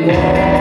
wall.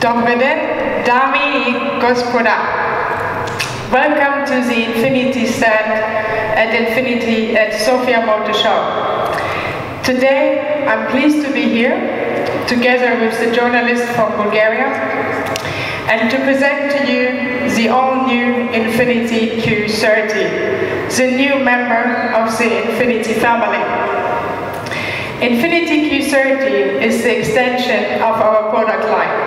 Dobry den, dámy i gospoda. Welcome to the Infiniti stand at Infiniti at Sofia Motor Show. Today, I'm pleased to be here together with the journalist from Bulgaria and to present to you the all-new Infiniti Q30, the new member of the Infiniti family. Infiniti Q30 is the extension of our product line.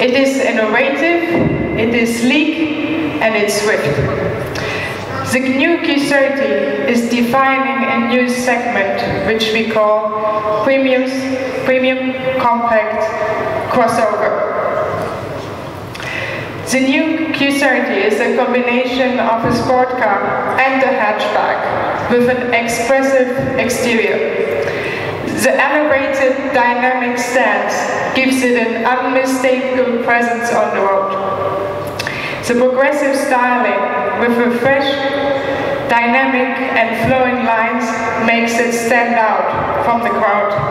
It is innovative, it is sleek, and it's swift. The new Q30 is defining a new segment which we call premium, premium compact crossover. The new Q30 is a combination of a sport car and a hatchback with an expressive exterior. The elevated dynamic stance gives it an unmistakable presence on the road. The progressive styling with a fresh, dynamic and flowing lines makes it stand out from the crowd.